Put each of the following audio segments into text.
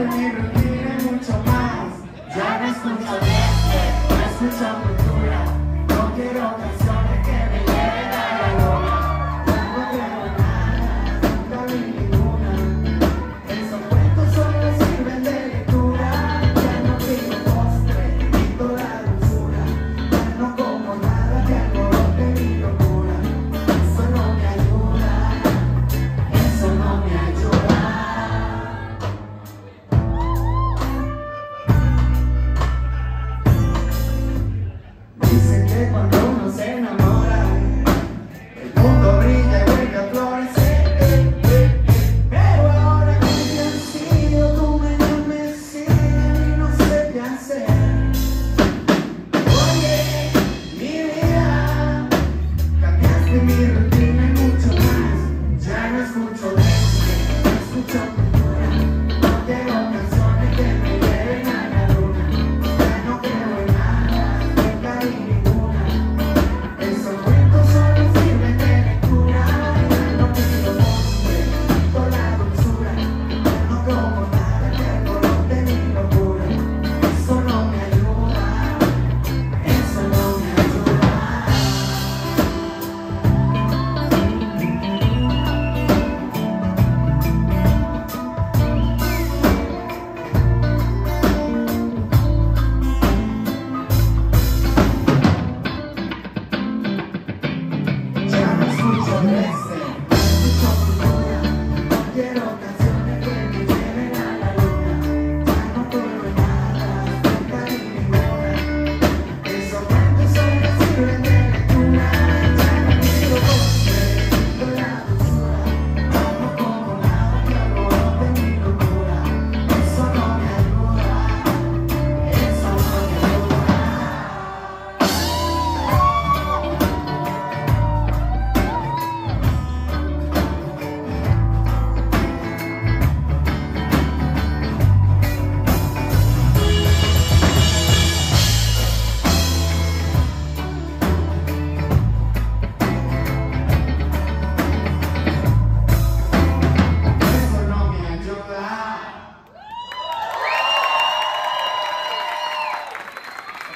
Driving through Miles, driving through Alaska, driving through Switch on, switch on.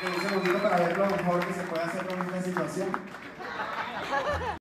Un segundito para ver lo mejor que se puede hacer con esta situación.